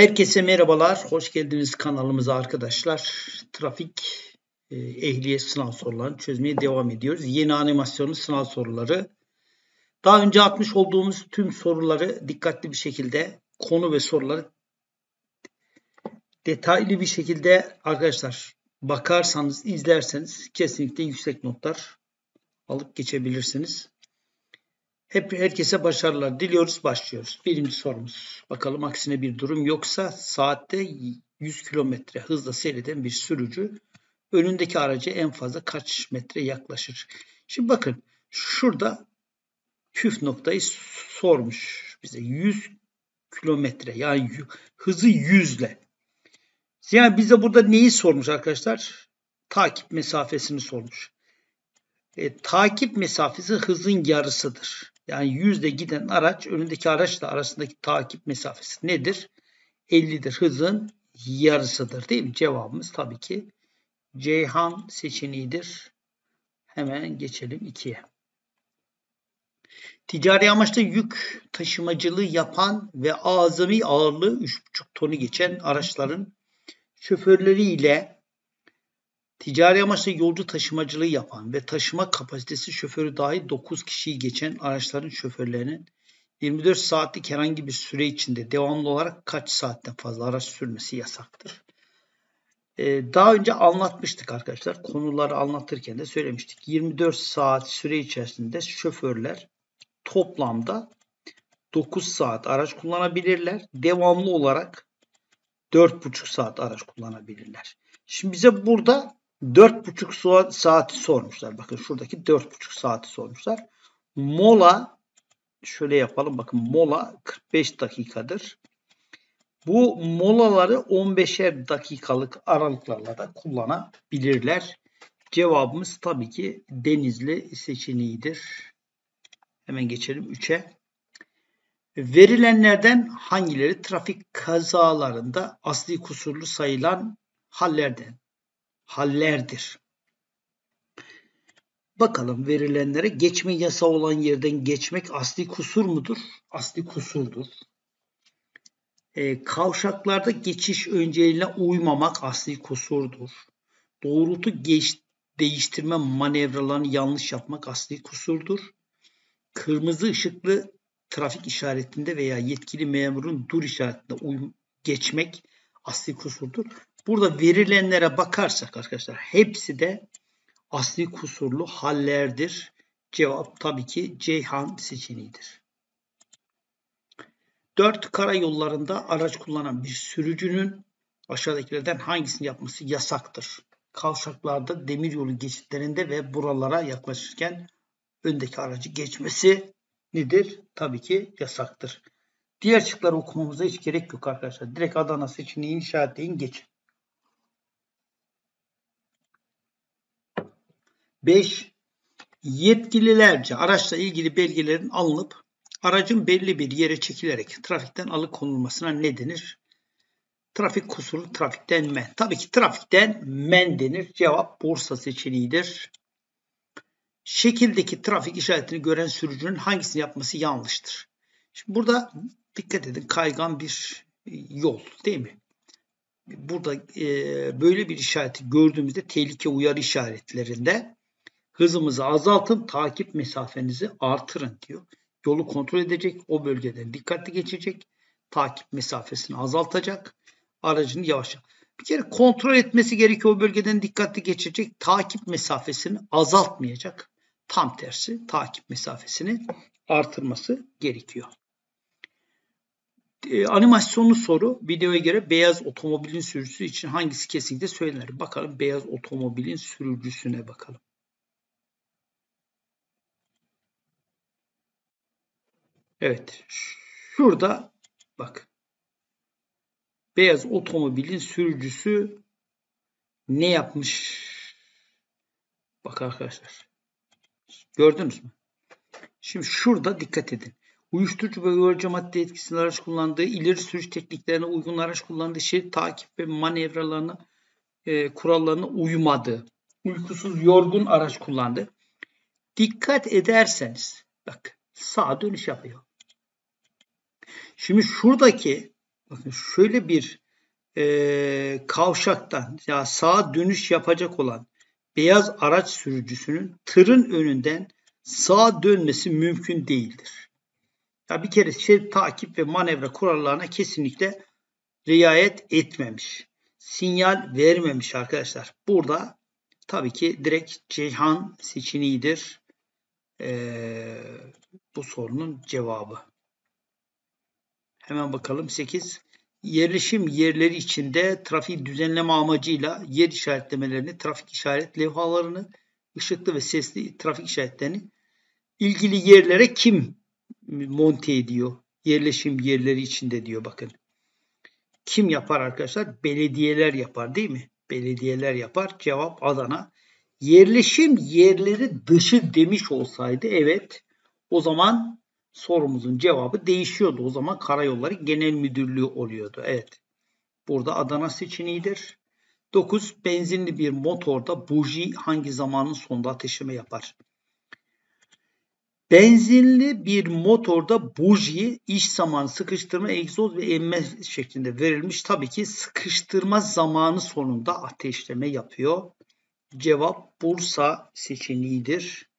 Herkese merhabalar, hoş geldiniz kanalımıza arkadaşlar. Trafik e, ehliyet sınav sorularını çözmeye devam ediyoruz. Yeni animasyonun sınav soruları. Daha önce atmış olduğumuz tüm soruları dikkatli bir şekilde konu ve soruları detaylı bir şekilde arkadaşlar bakarsanız, izlerseniz kesinlikle yüksek notlar alıp geçebilirsiniz. Hep herkese başarılar diliyoruz. Başlıyoruz. Birinci sorumuz. Bakalım aksine bir durum yoksa saatte 100 kilometre hızla seyreden bir sürücü önündeki araca en fazla kaç metre yaklaşır? Şimdi bakın şurada püf noktayı sormuş bize. 100 kilometre yani hızı 100 ile. Yani bize burada neyi sormuş arkadaşlar? Takip mesafesini sormuş. E, takip mesafesi hızın yarısıdır. Yani yüzde giden araç önündeki araçla arasındaki takip mesafesi nedir? 50'dir. Hızın yarısıdır değil mi? Cevabımız tabii ki Ceyhan seçeneğidir. Hemen geçelim 2'ye. Ticari amaçlı yük taşımacılığı yapan ve azami ağırlığı 3,5 tonu geçen araçların şoförleriyle Ticari amaçlı yolcu taşımacılığı yapan ve taşıma kapasitesi şoförü dahil 9 kişiyi geçen araçların şoförlerinin 24 saatlik herhangi bir süre içinde devamlı olarak kaç saatten fazla araç sürmesi yasaktır? Ee, daha önce anlatmıştık arkadaşlar. Konuları anlatırken de söylemiştik. 24 saat süre içerisinde şoförler toplamda 9 saat araç kullanabilirler. Devamlı olarak 4,5 saat araç kullanabilirler. Şimdi bize burada 4,5 saati sormuşlar. Bakın şuradaki 4,5 saati sormuşlar. Mola şöyle yapalım. Bakın mola 45 dakikadır. Bu molaları 15'er dakikalık aralıklarla da kullanabilirler. Cevabımız tabii ki Denizli seçeneğidir. Hemen geçelim 3'e. Verilenlerden hangileri trafik kazalarında asli kusurlu sayılan hallerden hallerdir. Bakalım verilenlere geçme yasa olan yerden geçmek asli kusur mudur? Asli kusurdur. E, kavşaklarda geçiş önceliğine uymamak asli kusurdur. Doğrultu geç, değiştirme manevralarını yanlış yapmak asli kusurdur. Kırmızı ışıklı trafik işaretinde veya yetkili memurun dur işaretinde uyum, geçmek asli kusurdur. Burada verilenlere bakarsak arkadaşlar hepsi de asli kusurlu hallerdir. Cevap tabii ki Ceyhan seçeneğidir. 4 karayollarında araç kullanan bir sürücünün aşağıdakilerden hangisini yapması yasaktır? Kavşaklarda, demiryolu geçitlerinde ve buralara yaklaşırken öndeki aracı geçmesi nedir? Tabii ki yasaktır. Diğer şıkları okumamıza hiç gerek yok arkadaşlar. Direkt Adana seçeneğini işaretleyin geçin. 5. Yetkililerce araçla ilgili belgelerin alınıp aracın belli bir yere çekilerek trafikten alıkonulmasına ne denir? Trafik kusuru trafikten men. Tabii ki trafikten men denir. Cevap Bursa seçeneğidir. Şekildeki trafik işaretini gören sürücünün hangisini yapması yanlıştır? Şimdi burada dikkat edin kaygan bir yol değil mi? Burada e, böyle bir işareti gördüğümüzde tehlike uyarı işaretlerinde Hızımızı azaltın, takip mesafenizi artırın diyor. Yolu kontrol edecek, o bölgeden dikkatli geçecek, takip mesafesini azaltacak, aracını yavaş bir kere kontrol etmesi gerekiyor o bölgeden dikkatli geçecek, takip mesafesini azaltmayacak. Tam tersi takip mesafesini artırması gerekiyor. Ee, animasyonlu soru videoya göre beyaz otomobilin sürücüsü için hangisi kesinlikle söylenir? Bakalım beyaz otomobilin sürücüsüne bakalım. Evet. Şurada bak. Beyaz otomobilin sürücüsü ne yapmış? Bak arkadaşlar. Gördünüz mü? Şimdi şurada dikkat edin. Uyuşturucu ve uyarıcı madde etkisinde araç kullandığı, ileri sürüş tekniklerine uygun araç kullandığı, şerit takip ve manevralarına, e, kurallarına uymadı. Uykusuz, yorgun araç kullandı. Dikkat ederseniz, bak sağa dönüş yapıyor. Şimdi şuradaki Bakın şöyle bir e, kavşaktan ya sağa dönüş yapacak olan beyaz araç sürücüsünün tırın önünden sağa dönmesi mümkün değildir. Ya bir kere şerit takip ve manevra kurallarına kesinlikle riayet etmemiş. Sinyal vermemiş arkadaşlar. Burada tabii ki direkt Ceyhan seçeneğidir. Ee, bu sorunun cevabı. Hemen bakalım 8. Yerleşim yerleri içinde trafik düzenleme amacıyla yer işaretlemelerini, trafik işaret levhalarını, ışıklı ve sesli trafik işaretlerini ilgili yerlere kim monte ediyor? Yerleşim yerleri içinde diyor bakın. Kim yapar arkadaşlar? Belediyeler yapar değil mi? Belediyeler yapar. Cevap Adana. Yerleşim yerleri dışı demiş olsaydı evet o zaman sorumuzun cevabı değişiyordu. O zaman Karayolları Genel Müdürlüğü oluyordu. Evet. Burada Adana seçeneğidir. 9. Benzinli bir motorda buji hangi zamanın sonunda ateşleme yapar? Benzinli bir motorda buji iş zamanı sıkıştırma, egzoz ve emme şeklinde verilmiş. Tabii ki sıkıştırma zamanı sonunda ateşleme yapıyor. Cevap Bursa seçeneğidir.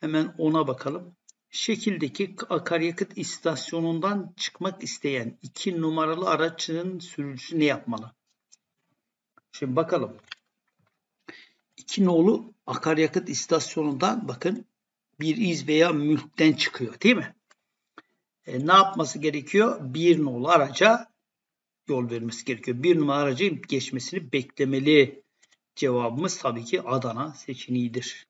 Hemen ona bakalım. Şekildeki akaryakıt istasyonundan çıkmak isteyen iki numaralı araçın sürücüsü ne yapmalı? Şimdi bakalım. İki nolu akaryakıt istasyonundan bakın bir iz veya mülkten çıkıyor değil mi? E, ne yapması gerekiyor? Bir nolu araca yol vermesi gerekiyor. Bir numara aracın geçmesini beklemeli. Cevabımız tabii ki Adana seçeneğidir.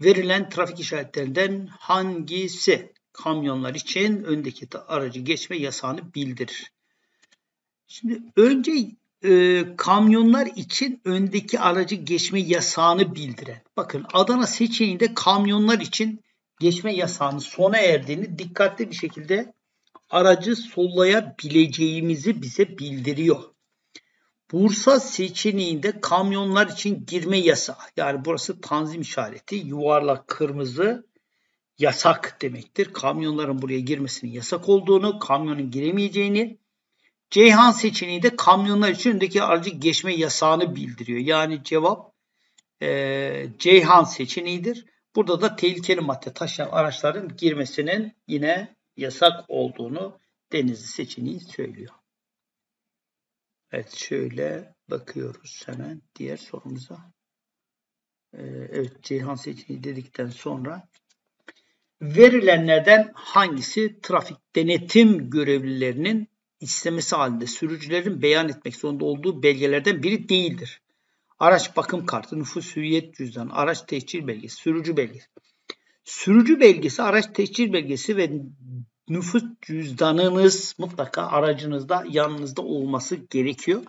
Verilen trafik işaretlerinden hangisi kamyonlar için öndeki aracı geçme yasağını bildirir? Şimdi önce e, kamyonlar için öndeki aracı geçme yasağını bildiren. Bakın Adana seçeneğinde kamyonlar için geçme yasağının sona erdiğini dikkatli bir şekilde aracı sollayabileceğimizi bize bildiriyor. Bursa seçeneğinde kamyonlar için girme yasağı. Yani burası tanzim işareti. Yuvarlak kırmızı yasak demektir. Kamyonların buraya girmesinin yasak olduğunu, kamyonun giremeyeceğini. Ceyhan seçeneği de kamyonlar için öndeki aracı geçme yasağını bildiriyor. Yani cevap e, Ceyhan seçeneğidir. Burada da tehlikeli madde taşıyan araçların girmesinin yine yasak olduğunu Denizli seçeneği söylüyor. Evet şöyle bakıyoruz hemen diğer sorumuza. Ee, evet Ceyhan seçeneği dedikten sonra verilenlerden hangisi trafik denetim görevlilerinin istemesi halinde sürücülerin beyan etmek zorunda olduğu belgelerden biri değildir. Araç bakım kartı, nüfus hüviyet cüzdanı, araç tehcir belgesi, sürücü belgesi. Sürücü belgesi, araç tehcir belgesi ve nüfus cüzdanınız mutlaka aracınızda yanınızda olması gerekiyor.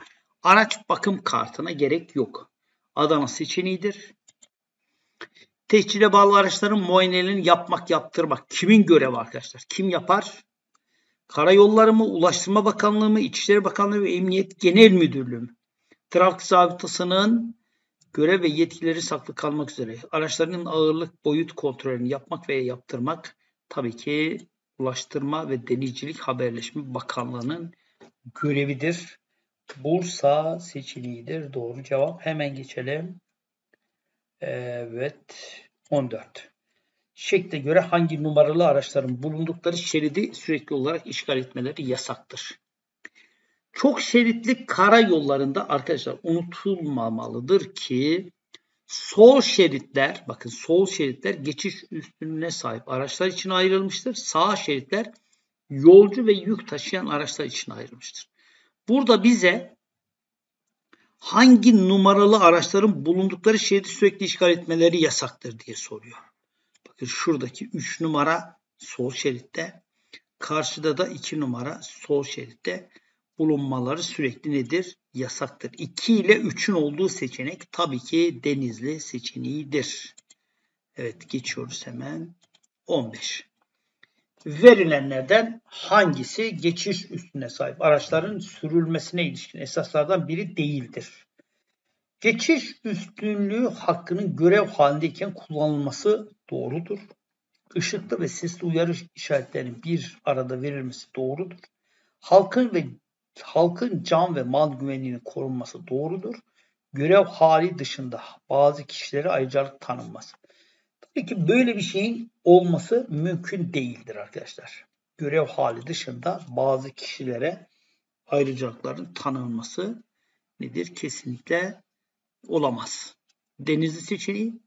Araç bakım kartına gerek yok. Adana seçeneğidir. Tehcile bağlı araçların muayenelerini yapmak, yaptırmak kimin görevi arkadaşlar? Kim yapar? Karayolları mı, Ulaştırma Bakanlığı mı, İçişleri Bakanlığı ve Emniyet Genel Müdürlüğü mü? Trafik zabıtasının görev ve yetkileri saklı kalmak üzere araçların ağırlık boyut kontrolünü yapmak veya yaptırmak tabii ki Ulaştırma ve Denizcilik Haberleşme Bakanlığı'nın görevidir. Bursa seçeneğidir. Doğru cevap. Hemen geçelim. Evet. 14. Şekle göre hangi numaralı araçların bulundukları şeridi sürekli olarak işgal etmeleri yasaktır. Çok şeritli karayollarında arkadaşlar unutulmamalıdır ki Sol şeritler, bakın sol şeritler geçiş üstünlüğüne sahip araçlar için ayrılmıştır. Sağ şeritler yolcu ve yük taşıyan araçlar için ayrılmıştır. Burada bize hangi numaralı araçların bulundukları şeridi sürekli işgal etmeleri yasaktır diye soruyor. Bakın şuradaki 3 numara sol şeritte, karşıda da 2 numara sol şeritte bulunmaları sürekli nedir? Yasaktır. 2 ile 3'ün olduğu seçenek tabii ki Denizli seçeneğidir. Evet geçiyoruz hemen. 15. Verilenlerden hangisi geçiş üstüne sahip araçların sürülmesine ilişkin esaslardan biri değildir? Geçiş üstünlüğü hakkının görev halindeyken kullanılması doğrudur. Işıklı ve sesli uyarı işaretlerinin bir arada verilmesi doğrudur Halkın ve halkın can ve mal güvenliğinin korunması doğrudur. Görev hali dışında bazı kişilere ayrıcalık tanınmaz. Tabii ki böyle bir şeyin olması mümkün değildir arkadaşlar. Görev hali dışında bazı kişilere ayrıcalıkların tanınması nedir? Kesinlikle olamaz. Denizli seçeneği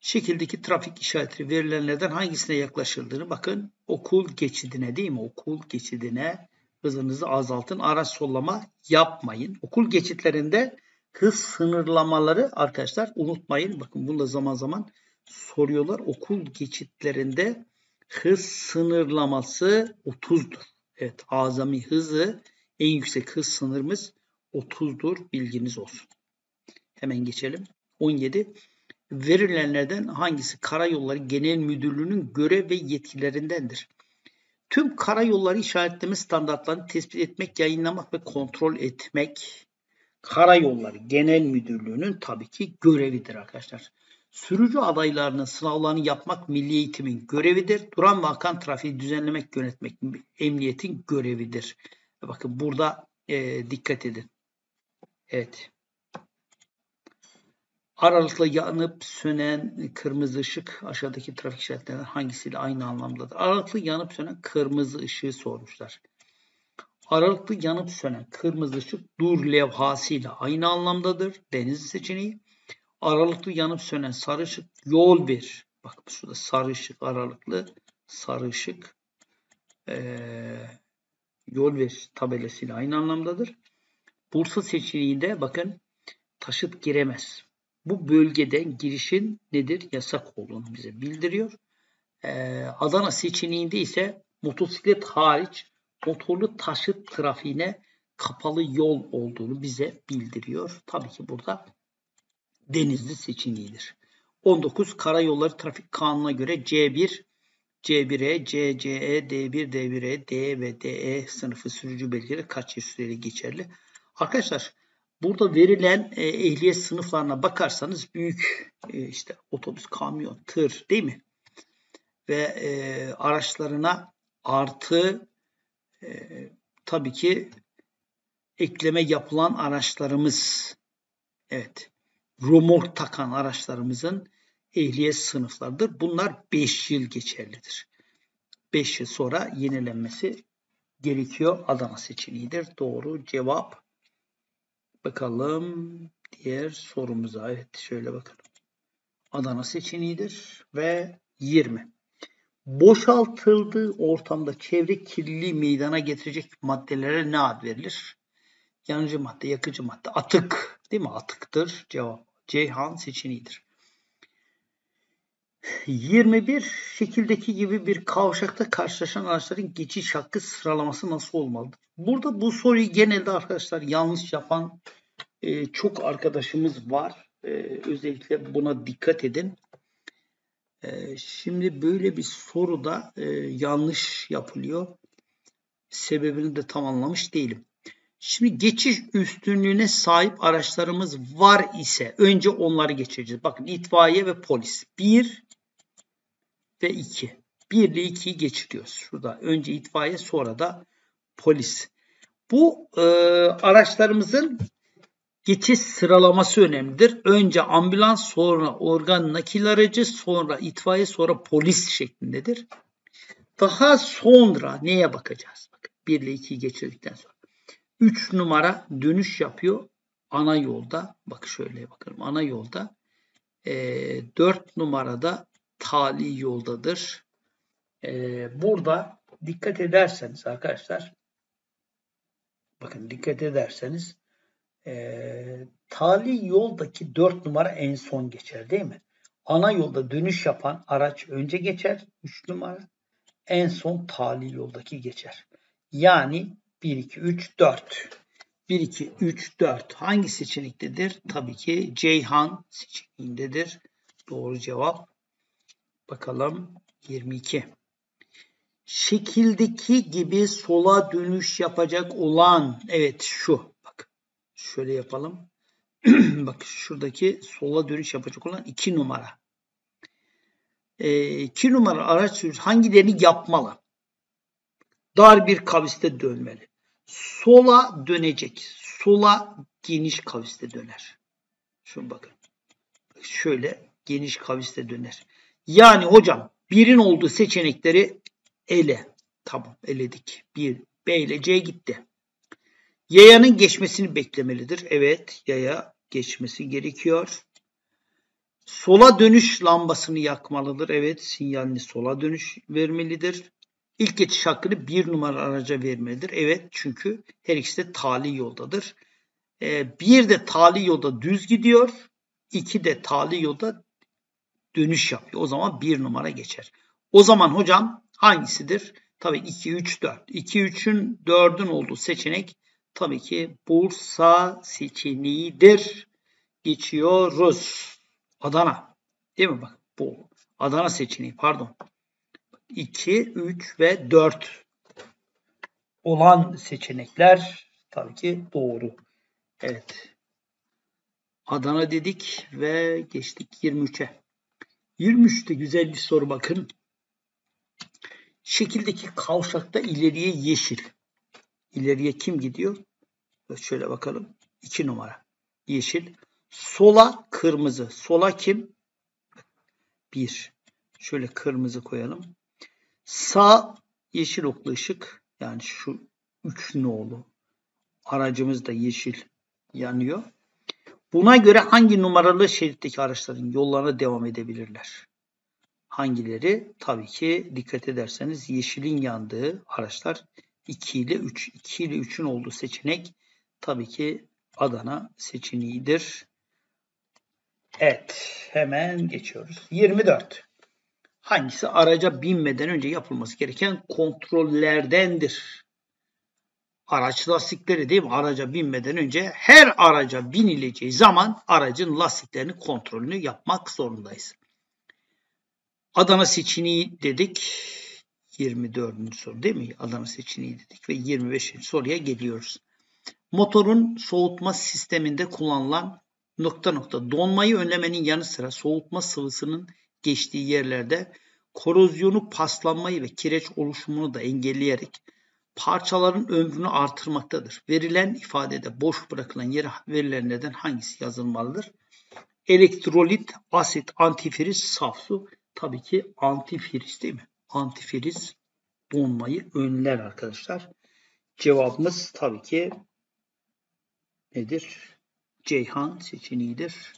şekildeki trafik işareti verilenlerden hangisine yaklaşıldığını bakın okul geçidine değil mi? Okul geçidine hızınızı azaltın. Araç sollama yapmayın. Okul geçitlerinde hız sınırlamaları arkadaşlar unutmayın. Bakın bunu da zaman zaman soruyorlar. Okul geçitlerinde hız sınırlaması 30'dur. Evet azami hızı en yüksek hız sınırımız 30'dur. Bilginiz olsun. Hemen geçelim. 17. Verilenlerden hangisi Karayolları Genel Müdürlüğü'nün görev ve yetkilerindendir? Tüm karayolları işaretleme standartlarını tespit etmek, yayınlamak ve kontrol etmek Karayolları Genel Müdürlüğü'nün tabii ki görevidir arkadaşlar. Sürücü adaylarının sınavlarını yapmak milli eğitimin görevidir. Duran ve akan trafiği düzenlemek, yönetmek emniyetin görevidir. Bakın burada e, dikkat edin. Evet. Aralıkla yanıp sönen kırmızı ışık aşağıdaki trafik işaretlerinden hangisiyle aynı anlamdadır? Aralıklı yanıp sönen kırmızı ışığı sormuşlar. Aralıklı yanıp sönen kırmızı ışık dur levhasıyla aynı anlamdadır. Deniz seçeneği. Aralıklı yanıp sönen sarı ışık yol bir. Bak şurada sarı ışık aralıklı sarı ışık ee, yol bir tabelasıyla aynı anlamdadır. Bursa seçeneğinde bakın taşıt giremez. Bu bölgeden girişin nedir? Yasak olduğunu bize bildiriyor. Ee, Adana seçeneğinde ise motosiklet hariç motorlu taşıt trafiğine kapalı yol olduğunu bize bildiriyor. Tabii ki burada Denizli seçeneğidir. 19 Karayolları Trafik Kanunu'na göre C1, C1E, CCE, D1, D1E, D ve DE sınıfı sürücü belgeleri kaç yıl süreli geçerli? Arkadaşlar burada verilen e, ehliyet sınıflarına bakarsanız büyük e, işte otobüs, kamyon, tır değil mi? Ve e, araçlarına artı e, tabii ki ekleme yapılan araçlarımız evet romork takan araçlarımızın ehliyet sınıflarıdır. Bunlar 5 yıl geçerlidir. 5 yıl sonra yenilenmesi gerekiyor. Adana seçeneğidir. Doğru cevap. Bakalım diğer sorumuza. Evet şöyle bakalım. Adana seçeneğidir ve 20. Boşaltıldığı ortamda çevre kirliliği meydana getirecek maddelere ne ad verilir? Yanıcı madde, yakıcı madde, atık değil mi? Atıktır cevap. Ceyhan seçeneğidir. 21 şekildeki gibi bir kavşakta karşılaşan araçların geçiş hakkı sıralaması nasıl olmalıdır? Burada bu soruyu genelde arkadaşlar yanlış yapan e, çok arkadaşımız var. E, özellikle buna dikkat edin. E, şimdi böyle bir soruda e, yanlış yapılıyor. Sebebini de tam anlamış değilim. Şimdi geçiş üstünlüğüne sahip araçlarımız var ise önce onları geçireceğiz. Bakın itfaiye ve polis. 1 ve 2. 1 ile 2'yi geçiriyoruz. Şurada önce itfaiye sonra da polis. Bu e, araçlarımızın geçiş sıralaması önemlidir. Önce ambulans, sonra organ nakil aracı, sonra itfaiye, sonra polis şeklindedir. Daha sonra neye bakacağız? Bakın 1 ile 2'yi geçirdikten sonra. 3 numara dönüş yapıyor ana yolda. Bak şöyle bakalım ana yolda. E, 4 numarada tali yoldadır. E, burada dikkat ederseniz arkadaşlar bakın dikkat ederseniz e, tali yoldaki 4 numara en son geçer değil mi? Ana yolda dönüş yapan araç önce geçer 3 numara. En son tali yoldaki geçer. Yani 1, 2, 3, 4. 1, 2, 3, 4 hangi seçenektedir? Tabii ki Ceyhan seçeneğindedir. Doğru cevap. Bakalım 22. Şekildeki gibi sola dönüş yapacak olan evet şu. Bak şöyle yapalım. Bak şuradaki sola dönüş yapacak olan 2 numara. 2 e, numara araç hangilerini yapmalı? dar bir kaviste dönmeli. Sola dönecek. Sola geniş kaviste döner. Şuna bakın. Şöyle geniş kaviste döner. Yani hocam birin olduğu seçenekleri ele. Tamam eledik. Bir B ile C gitti. Yayanın geçmesini beklemelidir. Evet yaya geçmesi gerekiyor. Sola dönüş lambasını yakmalıdır. Evet sinyalini sola dönüş vermelidir. İlk geçiş hakkını bir numara araca vermelidir. Evet çünkü her ikisi de tali yoldadır. Ee, bir de tali yolda düz gidiyor. iki de tali yolda dönüş yapıyor. O zaman bir numara geçer. O zaman hocam hangisidir? Tabii 2, 3, 4. 2, 3'ün 4'ün olduğu seçenek tabii ki Bursa seçeneğidir. Geçiyoruz. Adana. Değil mi bak bu Adana seçeneği pardon. 2, 3 ve 4 olan seçenekler tabii ki doğru. Evet. Adana dedik ve geçtik 23'e. 23'te güzel bir soru bakın. Şekildeki kavşakta ileriye yeşil. İleriye kim gidiyor? Şöyle bakalım. 2 numara. Yeşil. Sola kırmızı. Sola kim? 1. Şöyle kırmızı koyalım. Sağ yeşil oklu ışık. Yani şu 3 nolu. Aracımız da yeşil yanıyor. Buna göre hangi numaralı şeritteki araçların yollarına devam edebilirler? Hangileri? Tabii ki dikkat ederseniz yeşilin yandığı araçlar 2 ile 3. 2 ile 3'ün olduğu seçenek tabii ki Adana seçeneğidir. Evet, hemen geçiyoruz. 24. Hangisi araca binmeden önce yapılması gereken kontrollerdendir? Araç lastikleri değil mi? Araca binmeden önce her araca binileceği zaman aracın lastiklerini kontrolünü yapmak zorundayız. Adana seçeneği dedik. 24. soru değil mi? Adana seçeneği dedik ve 25. soruya geliyoruz. Motorun soğutma sisteminde kullanılan nokta nokta donmayı önlemenin yanı sıra soğutma sıvısının geçtiği yerlerde korozyonu, paslanmayı ve kireç oluşumunu da engelleyerek parçaların ömrünü artırmaktadır. Verilen ifadede boş bırakılan yere verilen neden hangisi yazılmalıdır? Elektrolit, asit, antifriz, saf su. Tabii ki antifriz değil mi? Antifriz donmayı önler arkadaşlar. Cevabımız tabii ki nedir? Ceyhan seçeneğidir.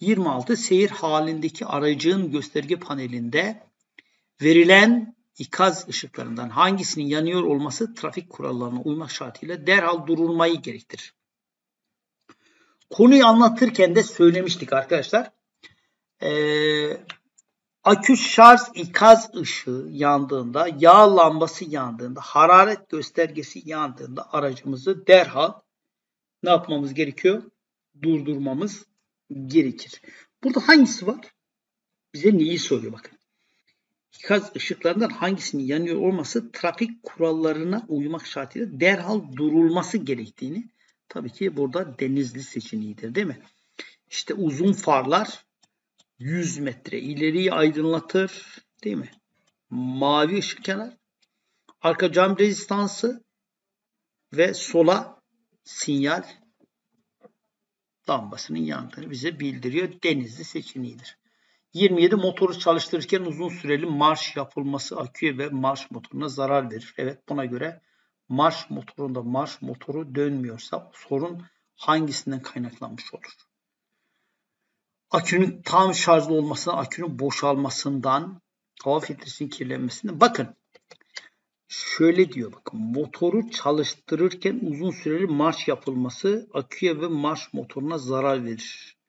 26. Seyir halindeki aracın gösterge panelinde verilen ikaz ışıklarından hangisinin yanıyor olması trafik kurallarına uymak şartıyla derhal durulmayı gerektirir. Konuyu anlatırken de söylemiştik arkadaşlar. Ee, akü şarj ikaz ışığı yandığında, yağ lambası yandığında, hararet göstergesi yandığında aracımızı derhal ne yapmamız gerekiyor? Durdurmamız gerekir. Burada hangisi var? Bize neyi söylüyor bakın ikaz ışıklarından hangisinin yanıyor olması trafik kurallarına uymak şartıyla derhal durulması gerektiğini tabii ki burada denizli seçeneğidir değil mi? İşte uzun farlar 100 metre ileriyi aydınlatır değil mi? Mavi ışık yanar. Arka cam rezistansı ve sola sinyal lambasının yandığını bize bildiriyor. Denizli seçeneğidir. 27 motoru çalıştırırken uzun süreli marş yapılması aküye ve marş motoruna zarar verir. Evet buna göre marş motorunda marş motoru dönmüyorsa sorun hangisinden kaynaklanmış olur? Akünün tam şarjlı olmasından, akünün boşalmasından, hava filtresinin kirlenmesinden. Bakın şöyle diyor bakın motoru çalıştırırken uzun süreli marş yapılması aküye ve marş motoruna zarar verir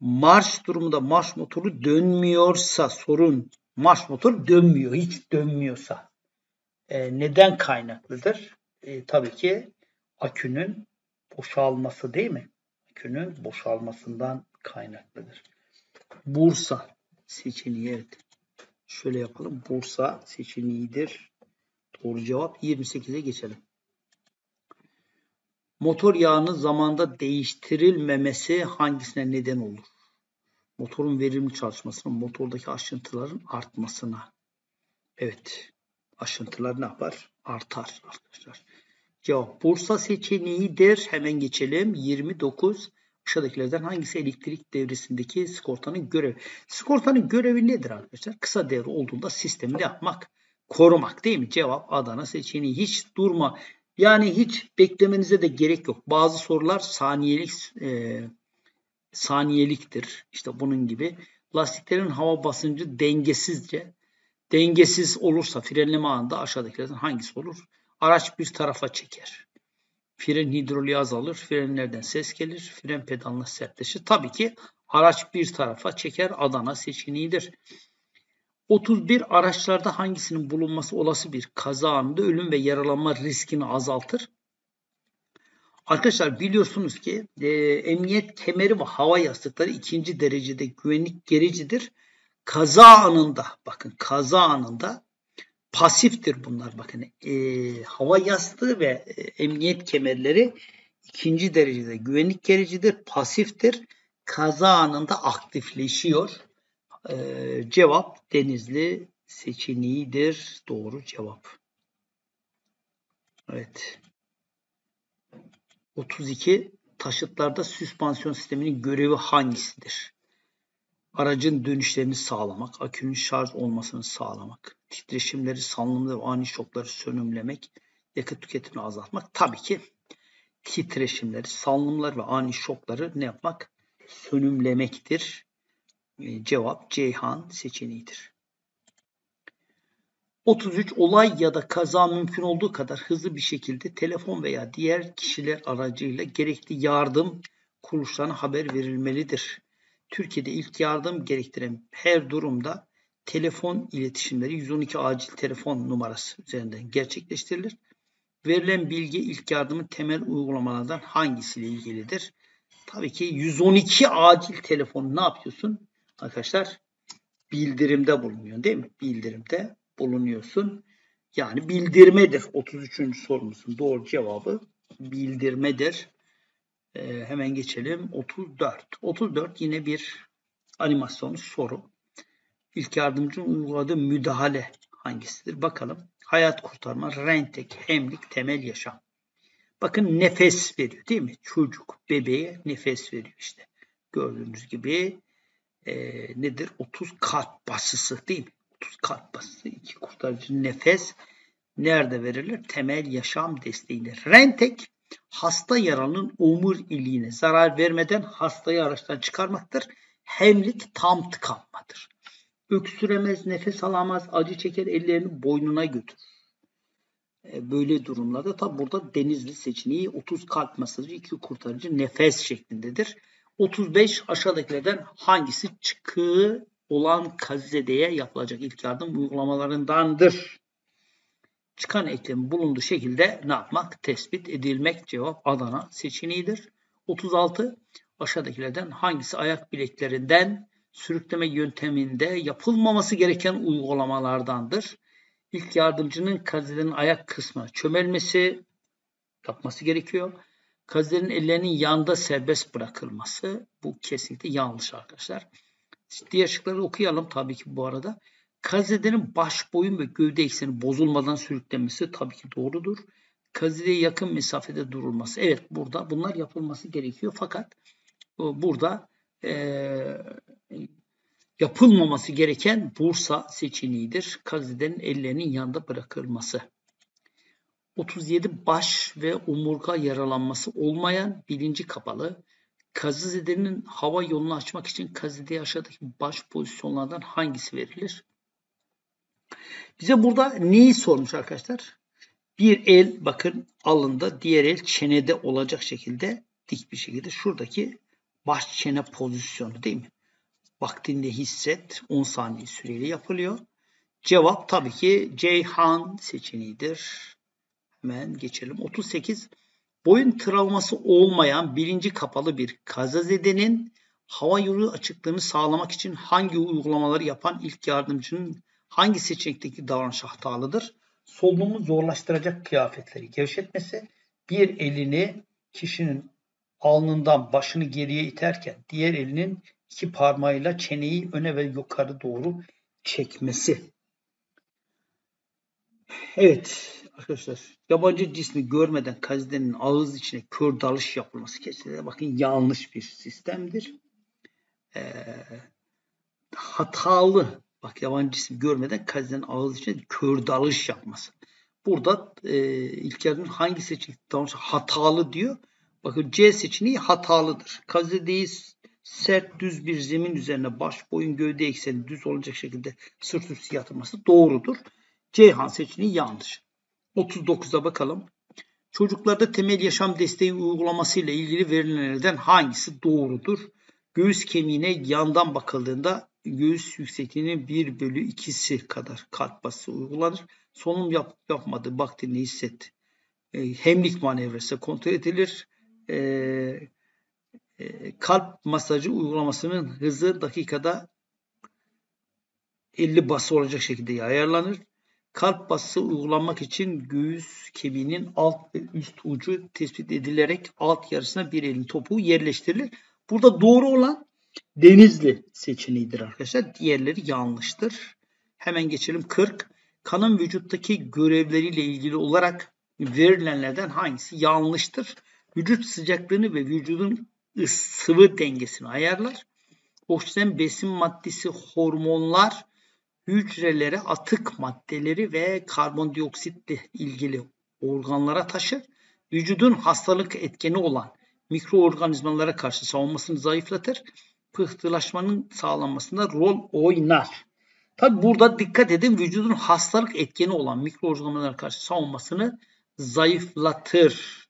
marş durumunda marş motoru dönmüyorsa sorun marş motor dönmüyor. Hiç dönmüyorsa e, neden kaynaklıdır? E, tabii ki akünün boşalması değil mi? Akünün boşalmasından kaynaklıdır. Bursa seçeneği evet. Şöyle yapalım. Bursa seçeneğidir. Doğru cevap 28'e geçelim. Motor yağının zamanda değiştirilmemesi hangisine neden olur? Motorun verimli çalışmasına, motordaki aşıntıların artmasına. Evet. aşıntılar ne yapar? Artar arkadaşlar. Cevap Bursa seçeneğidir. Hemen geçelim. 29 aşağıdakilerden hangisi elektrik devresindeki sigortanın görevi? Sigortanın görevi nedir arkadaşlar? Kısa devre olduğunda sistemi ne yapmak? Korumak değil mi? Cevap Adana seçeneği. Hiç durma. Yani hiç beklemenize de gerek yok. Bazı sorular saniyelik e, saniyeliktir. İşte bunun gibi. Lastiklerin hava basıncı dengesizce dengesiz olursa frenleme anında aşağıdakilerden hangisi olur? Araç bir tarafa çeker. Fren hidroliği azalır. Frenlerden ses gelir. Fren pedalına sertleşir. Tabii ki araç bir tarafa çeker. Adana seçeneğidir. 31 araçlarda hangisinin bulunması olası bir kaza anında ölüm ve yaralanma riskini azaltır? Arkadaşlar biliyorsunuz ki e, emniyet kemeri ve hava yastıkları ikinci derecede güvenlik gericidir. Kaza anında bakın kaza anında pasiftir bunlar bakın e, hava yastığı ve e, emniyet kemerleri ikinci derecede güvenlik gericidir pasiftir kaza anında aktifleşiyor e, cevap denizli seçeneğidir doğru cevap evet 32 taşıtlarda süspansiyon sisteminin görevi hangisidir aracın dönüşlerini sağlamak, akünün şarj olmasını sağlamak, titreşimleri, salınımları ve ani şokları sönümlemek, yakıt tüketimini azaltmak. Tabii ki titreşimleri, salınımlar ve ani şokları ne yapmak? Sönümlemektir. Ee, cevap Ceyhan seçeneğidir. 33 olay ya da kaza mümkün olduğu kadar hızlı bir şekilde telefon veya diğer kişiler aracıyla gerekli yardım kuruluşlarına haber verilmelidir. Türkiye'de ilk yardım gerektiren her durumda telefon iletişimleri 112 acil telefon numarası üzerinden gerçekleştirilir. Verilen bilgi ilk yardımın temel uygulamalardan hangisiyle ilgilidir? Tabii ki 112 acil telefon ne yapıyorsun? Arkadaşlar bildirimde bulunuyor değil mi? Bildirimde bulunuyorsun. Yani bildirmedir. 33. sorumuzun doğru cevabı bildirmedir. Ee, hemen geçelim. 34. 34 yine bir animasyon soru. İlk yardımcının uyguladığı müdahale hangisidir? Bakalım. Hayat kurtarma, rentek, hemlik, temel yaşam. Bakın nefes veriyor değil mi? Çocuk bebeğe nefes veriyor işte. Gördüğünüz gibi e, nedir? 30 kalp basısı değil mi? 30 kalp basısı, iki kurtarıcı nefes nerede verilir? Temel yaşam desteğiyle. Rentek hasta yaralının omur iliğine zarar vermeden hastayı araçtan çıkarmaktır. Hemlik tam tıkanmadır. Öksüremez, nefes alamaz, acı çeker, ellerini boynuna götürür. E, böyle durumlarda tabi burada denizli seçeneği 30 kalp masajı, 2 kurtarıcı nefes şeklindedir. 35 aşağıdakilerden hangisi çıkığı olan kazideye yapılacak ilk yardım uygulamalarındandır? çıkan eklemin bulunduğu şekilde ne yapmak? Tespit edilmek cevap Adana seçeneğidir. 36. Aşağıdakilerden hangisi ayak bileklerinden sürükleme yönteminde yapılmaması gereken uygulamalardandır? İlk yardımcının kazidenin ayak kısmı çömelmesi yapması gerekiyor. Kazidenin ellerinin yanda serbest bırakılması bu kesinlikle yanlış arkadaşlar. Diğer şıkları okuyalım tabii ki bu arada. Kazidenin baş boyun ve gövde ekseni bozulmadan sürüklenmesi tabii ki doğrudur. Kazideye yakın mesafede durulması. Evet burada bunlar yapılması gerekiyor. Fakat e, burada e, yapılmaması gereken Bursa seçeneğidir. Kazidenin ellerinin yanında bırakılması. 37 baş ve omurga yaralanması olmayan bilinci kapalı. Kazidenin hava yolunu açmak için kazideye aşağıdaki baş pozisyonlardan hangisi verilir? Bize burada neyi sormuş arkadaşlar? Bir el bakın alında, diğer el çenede olacak şekilde dik bir şekilde şuradaki baş çene pozisyonu değil mi? Vaktinde hisset 10 saniye süreyle yapılıyor. Cevap tabii ki Ceyhan seçeneğidir. Hemen geçelim. 38. Boyun travması olmayan birinci kapalı bir kazazedenin hava yolu açıklığını sağlamak için hangi uygulamaları yapan ilk yardımcının hangi seçenekteki davranış hatalıdır? Solunumu zorlaştıracak kıyafetleri gevşetmesi, bir elini kişinin alnından başını geriye iterken diğer elinin iki parmağıyla çeneyi öne ve yukarı doğru çekmesi. Evet arkadaşlar yabancı cismi görmeden kazidenin ağız içine kör dalış yapılması kesinlikle bakın yanlış bir sistemdir. Ee, hatalı bak yabancı cisim görmeden kazidenin ağız içine kör dalış yapması. Burada e, ilk yarının hangi seçenek hatalı diyor. Bakın C seçeneği hatalıdır. Kazideyi sert düz bir zemin üzerine baş boyun gövde ekseni düz olacak şekilde sırt üstü yatırması doğrudur. Ceyhan seçeneği yanlış. 39'a bakalım. Çocuklarda temel yaşam desteği uygulaması ile ilgili verilenlerden hangisi doğrudur? Göğüs kemiğine yandan bakıldığında göğüs yüksekliğinin 1 bölü 2'si kadar kalp bası uygulanır. Solunum yap, yapmadı, baktı ne hissetti. E, hemlik manevrası kontrol edilir. E, e, kalp masajı uygulamasının hızı dakikada 50 bası olacak şekilde ayarlanır. Kalp bası uygulanmak için göğüs kemiğinin alt ve üst ucu tespit edilerek alt yarısına bir elin topuğu yerleştirilir. Burada doğru olan Denizli seçeneğidir arkadaşlar. Diğerleri yanlıştır. Hemen geçelim 40. Kanın vücuttaki görevleriyle ilgili olarak verilenlerden hangisi yanlıştır? Vücut sıcaklığını ve vücudun sıvı dengesini ayarlar. Oksijen besin maddesi, hormonlar, hücrelere atık maddeleri ve karbondioksitle ilgili organlara taşır. Vücudun hastalık etkeni olan mikroorganizmalara karşı savunmasını zayıflatır. Pıhtılaşmanın sağlanmasında rol oynar. Tabi burada dikkat edin vücudun hastalık etkeni olan mikroorganizmalara karşı savunmasını zayıflatır.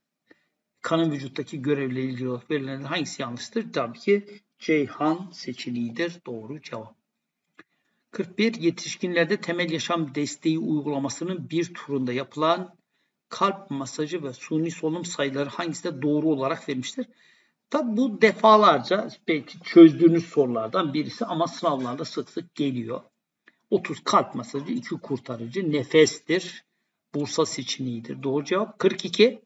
Kanın vücuttaki görevle ilgili olarak verilen hangisi yanlıştır? Tabii ki Ceyhan seçeneğidir. Doğru cevap. 41. Yetişkinlerde temel yaşam desteği uygulamasının bir turunda yapılan kalp masajı ve suni solunum sayıları hangisi de doğru olarak vermiştir? Tabi bu defalarca belki çözdüğünüz sorulardan birisi ama sınavlarda sık sık geliyor. 30 kalp masajı, 2 kurtarıcı, nefestir. Bursa seçeneğidir. Doğru cevap. 42.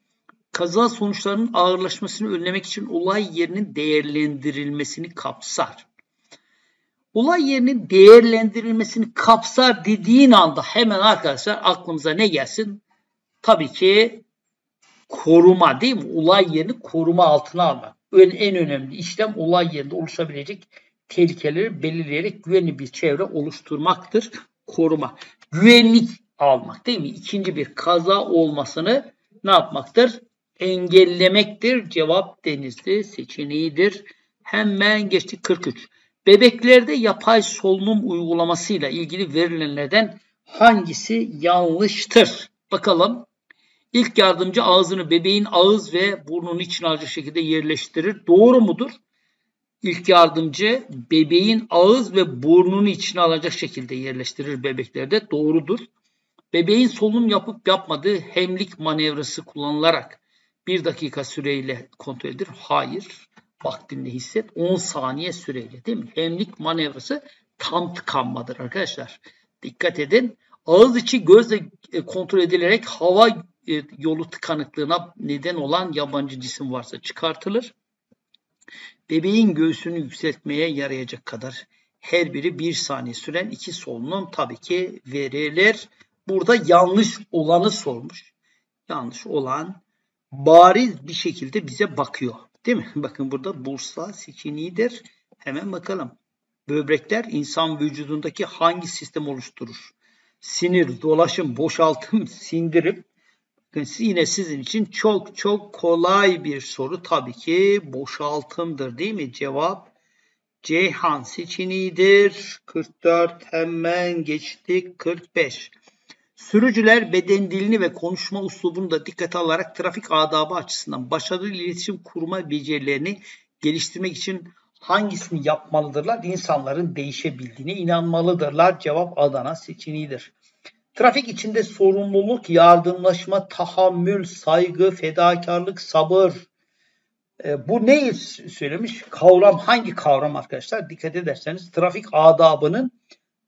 Kaza sonuçlarının ağırlaşmasını önlemek için olay yerinin değerlendirilmesini kapsar. Olay yerinin değerlendirilmesini kapsar dediğin anda hemen arkadaşlar aklımıza ne gelsin? Tabii ki koruma değil mi? Olay yerini koruma altına almak. En önemli işlem olay yerinde oluşabilecek tehlikeleri belirleyerek güvenli bir çevre oluşturmaktır. Koruma. Güvenlik almak değil mi? İkinci bir kaza olmasını ne yapmaktır? Engellemektir. Cevap denizli seçeneğidir. Hemen geçtik 43. Bebeklerde yapay solunum uygulamasıyla ilgili verilenlerden hangisi yanlıştır? Bakalım. İlk yardımcı ağzını bebeğin ağız ve burnunun içine alacak şekilde yerleştirir. Doğru mudur? İlk yardımcı bebeğin ağız ve burnunu içine alacak şekilde yerleştirir bebeklerde. Doğrudur. Bebeğin solunum yapıp yapmadığı hemlik manevrası kullanılarak bir dakika süreyle kontrol edilir. Hayır. Vaktinde hisset 10 saniye süreyle değil mi? Hemlik manevrası tam tıkanmadır arkadaşlar. Dikkat edin. Ağız içi gözle e, kontrol edilerek hava e, yolu tıkanıklığına neden olan yabancı cisim varsa çıkartılır. Bebeğin göğsünü yükseltmeye yarayacak kadar her biri bir saniye süren iki solunum tabii ki verilir. Burada yanlış olanı sormuş. Yanlış olan bariz bir şekilde bize bakıyor. Değil mi? Bakın burada Bursa seçeneğidir. Hemen bakalım. Böbrekler insan vücudundaki hangi sistem oluşturur? Sinir, dolaşım, boşaltım, sindirim. Bakın yine sizin için çok çok kolay bir soru. Tabii ki boşaltımdır değil mi? Cevap Ceyhan seçeneğidir. 44 hemen geçtik. 45. Sürücüler beden dilini ve konuşma uslubunu da dikkate alarak trafik adabı açısından başarılı iletişim kurma becerilerini geliştirmek için hangisini yapmalıdırlar? İnsanların değişebildiğine inanmalıdırlar. Cevap Adana seçeneğidir. Trafik içinde sorumluluk, yardımlaşma, tahammül, saygı, fedakarlık, sabır. E, bu neyi söylemiş? Kavram hangi kavram arkadaşlar? Dikkat ederseniz trafik adabının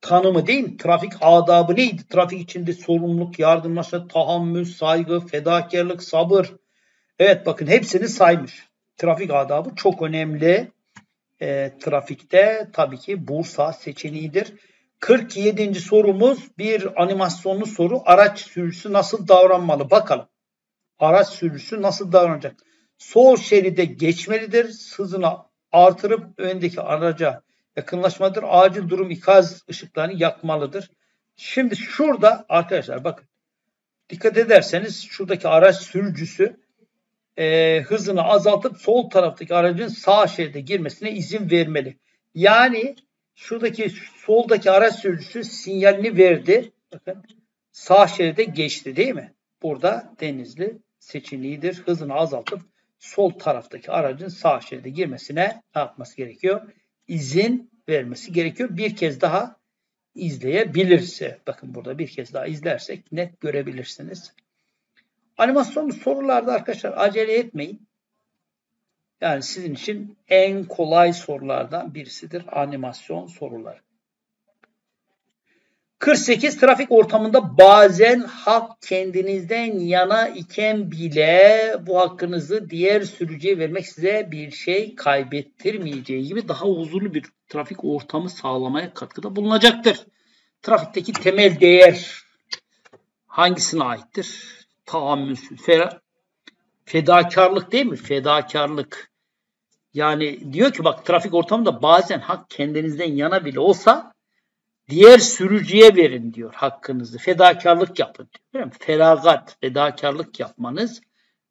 tanımı değil mi? Trafik adabı neydi? Trafik içinde sorumluluk, yardımlaşma, tahammül, saygı, fedakarlık, sabır. Evet bakın hepsini saymış. Trafik adabı çok önemli. E, trafikte tabii ki Bursa seçeneğidir. 47. sorumuz bir animasyonlu soru. Araç sürücüsü nasıl davranmalı? Bakalım. Araç sürücüsü nasıl davranacak? Sol şeride geçmelidir. Hızını artırıp öndeki araca yakınlaşmadır. Acil durum ikaz ışıklarını yakmalıdır. Şimdi şurada arkadaşlar bakın. Dikkat ederseniz şuradaki araç sürücüsü e, hızını azaltıp sol taraftaki aracın sağ şeride girmesine izin vermeli. Yani şuradaki soldaki araç sürücüsü sinyalini verdi. Bakın sağ şeride geçti değil mi? Burada Denizli seçeneğidir. Hızını azaltıp sol taraftaki aracın sağ şeride girmesine ne yapması gerekiyor? İzin vermesi gerekiyor. Bir kez daha izleyebilirse. Bakın burada bir kez daha izlersek net görebilirsiniz. Animasyonlu sorularda arkadaşlar acele etmeyin. Yani sizin için en kolay sorulardan birisidir animasyon soruları. 48 trafik ortamında bazen hak kendinizden yana iken bile bu hakkınızı diğer sürücüye vermek size bir şey kaybettirmeyeceği gibi daha huzurlu bir trafik ortamı sağlamaya katkıda bulunacaktır. Trafikteki temel değer hangisine aittir? Tahammülsüz, fedakarlık değil mi? Fedakarlık. Yani diyor ki bak trafik ortamında bazen hak kendinizden yana bile olsa diğer sürücüye verin diyor hakkınızı. Fedakarlık yapın diyor. Feragat, fedakarlık yapmanız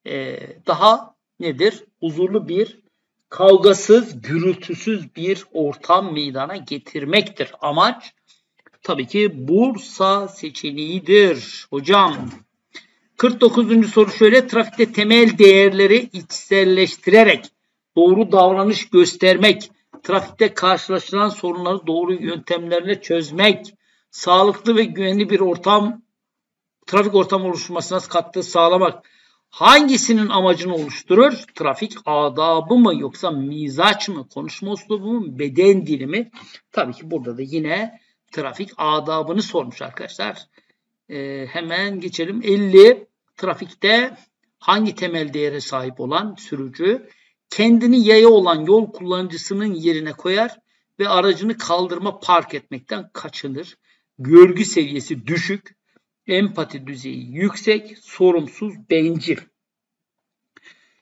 e, daha nedir? Huzurlu bir, kavgasız, gürültüsüz bir ortam meydana getirmektir. Amaç tabii ki Bursa seçeneğidir. Hocam 49. soru şöyle. Trafikte temel değerleri içselleştirerek doğru davranış göstermek, trafikte karşılaşılan sorunları doğru yöntemlerle çözmek, sağlıklı ve güvenli bir ortam, trafik ortamı oluşmasına katkı sağlamak hangisinin amacını oluşturur? Trafik adabı mı yoksa mizaç mı, konuşma üslubu mu, beden dili mi? Tabii ki burada da yine trafik adabını sormuş arkadaşlar. Ee, hemen geçelim. 50 trafikte hangi temel değere sahip olan sürücü kendini yaya olan yol kullanıcısının yerine koyar ve aracını kaldırma park etmekten kaçınır. Görgü seviyesi düşük, empati düzeyi yüksek, sorumsuz, bencil.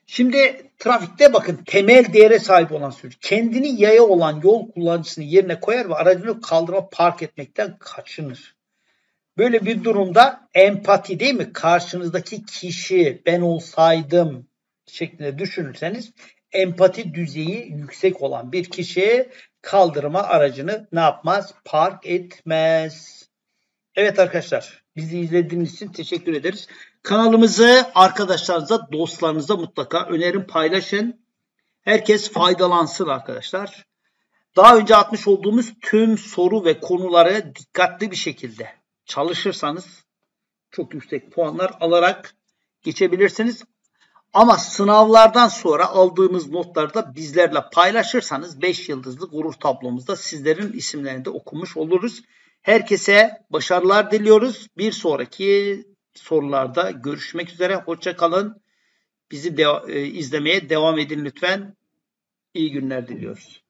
Şimdi trafikte bakın temel değere sahip olan sürücü kendini yaya olan yol kullanıcısının yerine koyar ve aracını kaldırma park etmekten kaçınır. Böyle bir durumda empati değil mi? Karşınızdaki kişi ben olsaydım şeklinde düşünürseniz empati düzeyi yüksek olan bir kişi kaldırma aracını ne yapmaz? Park etmez. Evet arkadaşlar bizi izlediğiniz için teşekkür ederiz. Kanalımızı arkadaşlarınıza, dostlarınıza mutlaka önerin, paylaşın. Herkes faydalansın arkadaşlar. Daha önce atmış olduğumuz tüm soru ve konuları dikkatli bir şekilde çalışırsanız çok yüksek puanlar alarak geçebilirsiniz. Ama sınavlardan sonra aldığınız notları da bizlerle paylaşırsanız 5 yıldızlı gurur tablomuzda sizlerin isimlerini de okumuş oluruz. Herkese başarılar diliyoruz. Bir sonraki sorularda görüşmek üzere. Hoşçakalın. Bizi de, e, izlemeye devam edin lütfen. İyi günler diliyoruz.